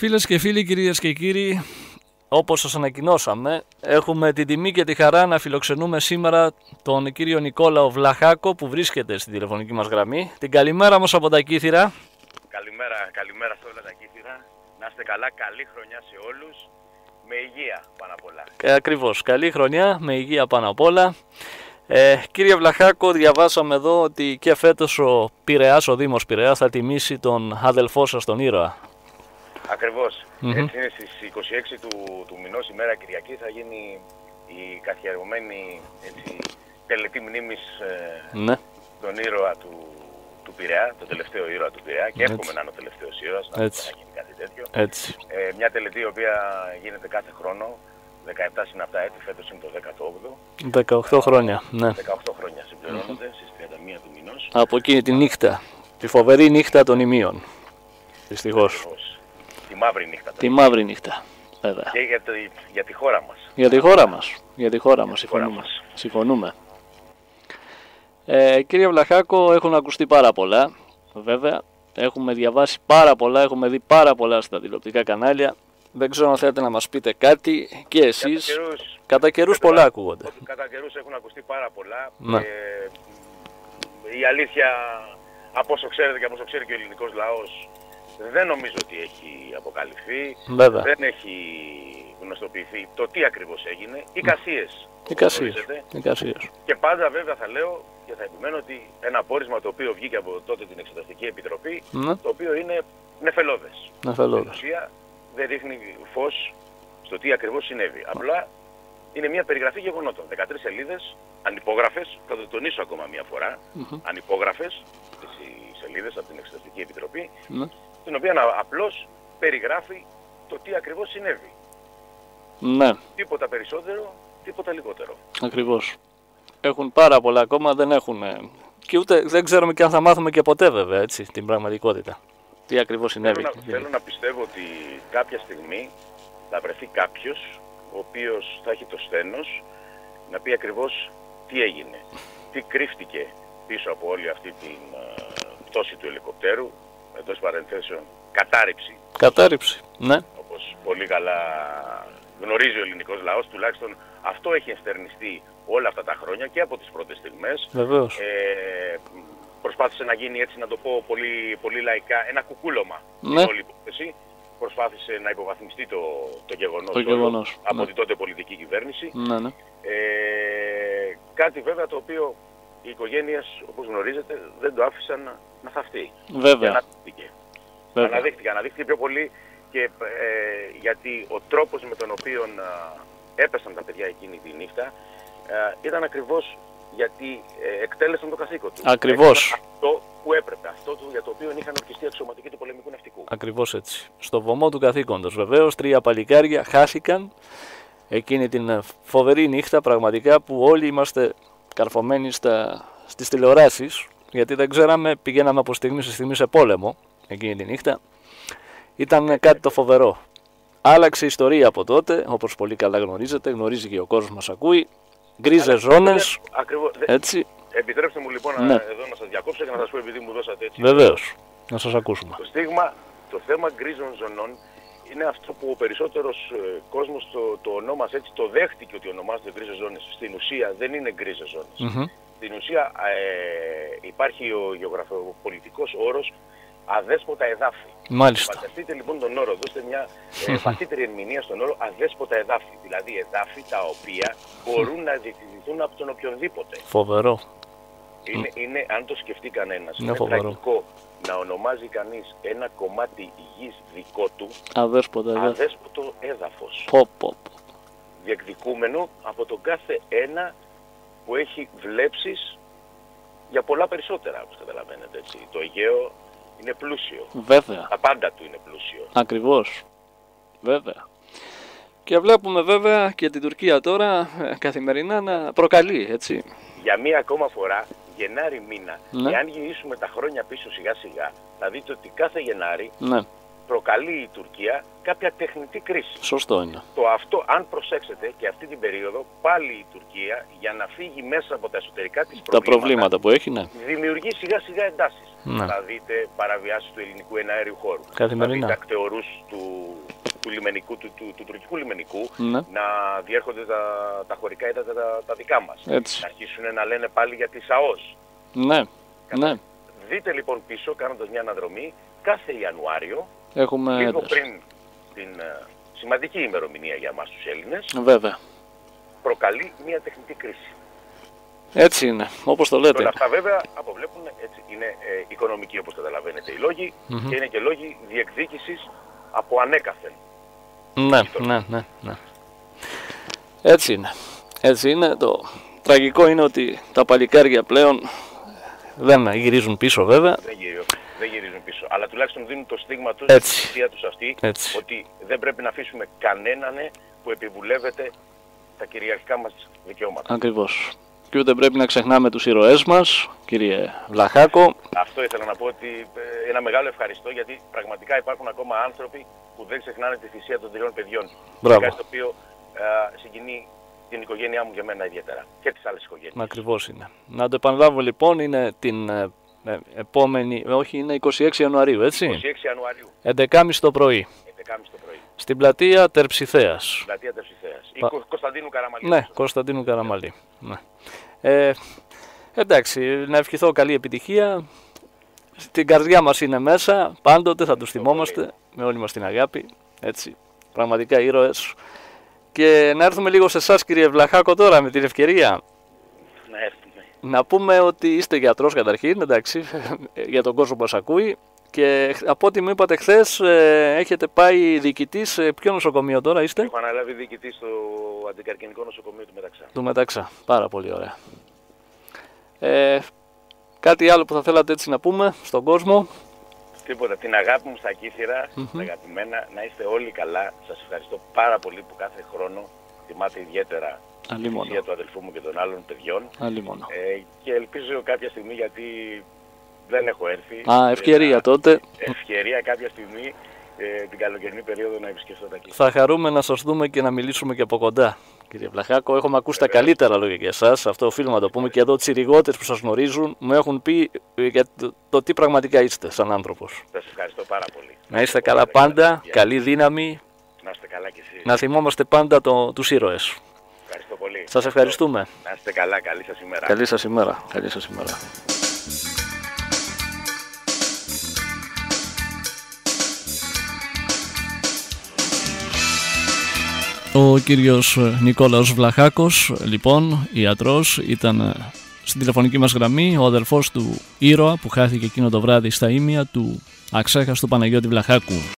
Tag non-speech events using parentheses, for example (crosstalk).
Φίλες και φίλοι, κυρίες και κύριοι, όπως σας ανακοινώσαμε, έχουμε την τιμή και τη χαρά να φιλοξενούμε σήμερα τον κύριο Νικόλαο Βλαχάκο που βρίσκεται στην τηλεφωνική μας γραμμή. Την καλημέρα μας από τα Κύθυρα. Καλημέρα, καλημέρα σε όλα τα Κύθυρα. Να είστε καλά, καλή χρονιά σε όλους. Με υγεία πάνω απ' όλα. Ε, ακριβώς, καλή χρονιά, με υγεία πάνω απ' όλα. Ε, κύριε Βλαχάκο, διαβάσαμε εδώ ότι και φέτος ο Πειραιάς, ο Δήμος Πειραιάς, θα τιμήσει τον αδελφό σας, τον ήρωα. Ακριβώς. Μμμ. Έτσι είναι στις 26 του, του μηνός, ημέρα Κυριακή, θα γίνει η καθιερωμένη έτσι, τελετή μνήμης ε, Ναι, τον ήρωα του, του Πειραιά, τον τελευταίο ήρωα του Πειραιά και Έτσι. εύχομαι να είναι ο τελευταίος ήρωας, να, Έτσι. να γίνει κάτι τέτοιο. έτσι. Ε, μια τελετή η οποία γίνεται κάθε χρόνο, 17 συναπτά έτη, φέτος είναι το 18ο. 18 χρόνια, ναι. 18 χρόνια συμπληρώνονται στις 31 του μηνός. Από εκείνη τη νύχτα, τη φοβερή νύχτα των ημείων. Δυστυχώς. Ακριβώς. Τη μαύρη νύχτα. Τη μαύρη νύχτα, βέβαια. Και για, το, για τη χώρα μας. Για τη χώρα μας. Για τη χώρα μας, τη χώρα συμφωνούμε. μας. συμφωνούμε. Ε, κύριε Βλαχάκο, έχουν ακουστεί πάρα πολλά, βέβαια. Έχουμε διαβάσει πάρα πολλά, έχουμε δει πάρα πολλά στα τηλεοπτικά κανάλια. Δεν ξέρω αν θέλετε να μας πείτε κάτι και εσείς. Κατά καιρούς, Κατά καιρούς βέβαια, πολλά ακούγονται. κατά καιρούς έχουν ακουστεί πάρα πολλά. Ναι. Ε, η αλήθεια, από όσο ξέρετε και από όσο ξέρει και ο ελληνικός λαός, δεν νομίζω ότι έχει αποκαλυφθεί. Βέβαια. Δεν έχει γνωστοποιηθεί το τι ακριβώς έγινε. Οι κασίες. Εικασίες. γνωρίζετε. Εικασίες. Και πάντα βέβαια θα λέω και θα επιμένω ότι ένα πόρισμα το οποίο βγήκε από τότε την Εξεταστική Επιτροπή, Ναι, το οποίο είναι νεφελώδες. να Στην φελώδες. ουσία δεν ρίχνει φως στο τι ακριβώς συνέβη. Απλά είναι μια περιγραφή γεγονότων. 13 σελίδες, ανυπόγραφες, θα το τονίσω ακόμα μια φορά, Μμμ. ανυπόγραφες, τις οι σελίδες από την Εξεταστική Επιτροπή, Ναι. Την οποία να- απλώς περιγράφει το τι ακριβώς συνέβη. ναι, Τίποτα περισσότερο, τίποτα λιγότερο. ακριβώς. Έχουν πάρα πολλά ακόμα, δεν έχουν. ε, Και ούτε δεν ξέρουμε και αν θα μάθουμε και ποτέ βέβαια, έτσι, την πραγματικότητα. Τι ακριβώς συνέβη. Θέλω να, θέλω να πιστεύω ότι κάποια στιγμή θα βρεθεί κάποιος ο οποίος θα έχει το στένος να πει ακριβώς τι έγινε, τι κρύφτηκε πίσω από όλη αυτή την ε, πτώση του ελικοπτέρου, εντός παρενθέσεων κατάρριψη, Κατάρριψη. Ναι, όπως πολύ καλά γνωρίζει ο ελληνικός λαός, τουλάχιστον αυτό έχει ενστερνιστεί όλα αυτά τα χρόνια και από τις πρώτες στιγμές. βεβαίως. Ε, προσπάθησε να γίνει έτσι να το πω πολύ, πολύ λαϊκά ένα κουκούλωμα Ναι. στην όλη υπόθεση. Προσπάθησε να υποβαθμιστεί το, το γεγονός, Το όλο γεγονός, από ναι. την τότε πολιτική κυβέρνηση. Ναι, ναι. Ε, κάτι βέβαια το οποίο οι οικογένειες όπως γνωρίζετε δεν το άφησαν να, να θαυτεί. Και Βέβαια. αναδείχθηκε. βέβαια. Αναδείχθηκε, αναδείχθηκε πιο πολύ και ε, γιατί ο τρόπος με τον οποίο α, έπεσαν τα παιδιά εκείνη τη νύχτα α, ήταν ακριβώς γιατί ε, εκτέλεσαν το καθήκον τους. Ακριβώς. Έκαναν Αυτό που έπρεπε, αυτό του, για το οποίο είχαν ορκιστεί αξιωματικοί του πολεμικού ναυτικού. Ακριβώς έτσι. Στο βωμό του καθήκοντος βεβαίως τρία παλικάρια χάθηκαν εκείνη την ε, φοβερή νύχτα πραγματικά που όλοι είμαστε καρφωμένοι στα, στις τηλεοράσεις γιατί δεν ξέραμε, πηγαίναμε από στιγμή σε στιγμή σε πόλεμο εκείνη τη νύχτα. Ήταν κάτι το φοβερό. Άλλαξε η ιστορία από τότε, όπως πολύ καλά γνωρίζετε, γνωρίζει και ο κόσμος μας ακούει. Γκρίζες ζώνες, Ακριβώς. Δε- έτσι, Επιτρέψτε μου λοιπόν Ναι. να, εδώ να σας διακόψω και να σας πω επειδή μου δώσατε έτσι. βεβαίως. Να σας ακούσουμε. Το στίγμα, το θέμα γκρίζων ζωνών είναι αυτό που ο περισσότερος ε, κόσμος το, το ονόμασε έτσι, το δέχτηκε ότι ονομάζονται γκρίζες ζώνες. Στην ουσία δεν είναι γκρίζες ζώνες. Μμμ. Στην ουσία ε, υπάρχει ο γεωγραφοπολιτικός όρος αδέσποτα εδάφη. Μάλιστα. Φανταστείτε λοιπόν τον όρο, δώστε μια ε, βαθύτερη ερμηνεία στον όρο αδέσποτα εδάφη. Δηλαδή εδάφη τα οποία μπορούν να διεκδικηθούν από τον οποιονδήποτε. Φοβερό. Είναι, είναι, αν το σκεφτεί κανένας, Είναι είναι φοβερό. τραγικό να ονομάζει κανείς ένα κομμάτι γης δικό του Αδέσποτα εδώ. αδέσποτο έδαφος. Πω, πω, πω. Διεκδικούμενο από τον κάθε ένα που έχει βλέψεις για πολλά περισσότερα, όπως καταλαβαίνετε έτσι. Το Αιγαίο είναι πλούσιο. Βέβαια. Τα πάντα του είναι πλούσιο. Ακριβώς. Βέβαια. Και βλέπουμε βέβαια και την Τουρκία τώρα ε, καθημερινά να προκαλεί, έτσι. Για μία ακόμα φορά, Γενάρη μήνα, Ναι. εάν γυρίσουμε τα χρόνια πίσω σιγά σιγά, θα δείτε ότι κάθε Γενάρη Ναι, προκαλεί η Τουρκία κάποια τεχνητή κρίση. σωστό είναι. Το αυτό, αν προσέξετε και αυτή την περίοδο, πάλι η Τουρκία για να φύγει μέσα από τα εσωτερικά της Τα προβλήματα που έχει, ναι. δημιουργεί σιγά σιγά εντάσεις. Ναι. Θα δείτε παραβιάσεις του ελληνικού εναέριου χώρου. Καθημερινά. Θα δείτε ακτεωρούς του, του, λιμενικού, του, του, του τουρκικού λιμενικού Ναι. να διέρχονται τα, τα χωρικά ύδατα τα, τα δικά μας. Έτσι. Να αρχίσουν να λένε πάλι για τη ΣΑΟΣ. Ναι. Ναι. Δείτε λοιπόν πίσω κάνοντας μια αναδρομή κάθε Ιανουάριο, Έχουμε λίγο ένταση. πριν την ε, σημαντική ημερομηνία για μας τους Έλληνες, Βέβαια. προκαλεί μια τεχνητή κρίση. Έτσι είναι. Όπως το Και λέτε. όλα αυτά βέβαια αποβλέπουν έτσι. Είναι ε, οικονομικοί όπως καταλαβαίνετε οι λογοι Μμμ. και είναι και λόγοι διεκδίκησης από ανέκαθεν. Ναι, ναι, ναι, ναι. Έτσι είναι. Έτσι είναι. Το τραγικό είναι ότι τα παλικάρια πλέον δεν γυρίζουν πίσω βέβαια. Δεν, γυρίζουν, δεν γυρίζουν πίσω. Αλλά τουλάχιστον δίνουν το στίγμα τους, Έτσι. την θυσία τους αυτή, Έτσι. ότι δεν πρέπει να αφήσουμε κανέναν που επιβουλεύεται τα κυριαρχικά μας δικαιώματα. Ακριβώς. Και ούτε πρέπει να ξεχνάμε τους ήρωές μας, κύριε Βλαχάκο. Αυτό ήθελα να πω ότι ε, ένα μεγάλο ευχαριστώ γιατί πραγματικά υπάρχουν ακόμα άνθρωποι που δεν ξεχνάνε τη θυσία των τριών παιδιών. Μπράβο. Κάτι το οποίο ε, συγκινεί την οικογένειά μου για μένα ιδιαίτερα και τις άλλες οικογένειες. Ακριβώς είναι. Να το επαναλάβω λοιπόν, είναι την ε, ε, επόμενη, όχι είναι 26 Ιανουαρίου, 26 έτσι. Ιανουαρίου, 11.30 το πρωί, 11.30 το πρωί, στην πλατεία Τερψιθέας. πλατεία Τερψιθέας. Η Πα- Κω- Κωνσταντίνου Καραμαλίου. Ναι, Κωνσταντίνου Καραμαλή. Ναι. Ε, εντάξει, να ευχηθώ καλή επιτυχία. Στην καρδιά μας είναι μέσα, πάντοτε θα τους θυμόμαστε, με όλη μας την αγάπη, έτσι, πραγματικά ήρωες. Και να έρθουμε λίγο σε εσάς κύριε Βλαχάκο τώρα με την ευκαιρία. Να έρθουμε. Να πούμε ότι είστε γιατρός καταρχήν, εντάξει, (laughs) για τον κόσμο που σας ακούει. Και από ό,τι μου είπατε χθες, έχετε πάει διοικητή σε ποιο νοσοκομείο τώρα είστε; Έχω αναλάβει διοικητή στο αντικαρκυνικό νοσοκομείο του Μεταξά. Του Μεταξά. Πάρα πολύ ωραία. Ε, κάτι άλλο που θα θέλατε έτσι να πούμε στον κόσμο; Τίποτα. Την αγάπη μου στα κύθυρα, τα αγαπημένα, να είστε όλοι καλά. Σας ευχαριστώ πάρα πολύ που κάθε χρόνο τιμάτε ιδιαίτερα τη Αλλήμον. θυσία του αδελφού μου και των άλλων παιδιών. Άλλη μόνο. Ε, και ελπίζω κάποια στιγμή, γιατί δεν έχω έρθει. Α, ευκαιρία ε, τότε. Ευκαιρία κάποια στιγμή ε, την καλοκαιρινή περίοδο να επισκεφτώ τα κύθρα. Θα χαρούμε να σας δούμε και να μιλήσουμε και από κοντά. Κύριε Βλαχάκο, έχουμε ακούσει τα καλύτερα λόγια για εσάς. Αυτό οφείλουμε να το πούμε. Και εδώ τσιριγότε που σας γνωρίζουν μου έχουν πει ε, για το, το τι πραγματικά είστε σαν άνθρωπος. Σας ευχαριστώ πάρα πολύ. Να είστε καλά πάντα, καλή δύναμη, Να είστε καλά κι εσείς. να θυμόμαστε πάντα το, τους ήρωες. Ευχαριστώ πολύ. Σας ευχαριστούμε. Να είστε καλά. Καλή σας ημέρα. Καλή σας ημέρα. Καλή σας ημέρα. Ο κύριος Νικόλαος Βλαχάκος, λοιπόν, ιατρός, ήταν ε, στην τηλεφωνική μας γραμμή, ο αδελφός του ήρωα που χάθηκε εκείνο το βράδυ στα ίμια του αξέχαστου Παναγιώτη Βλαχάκου.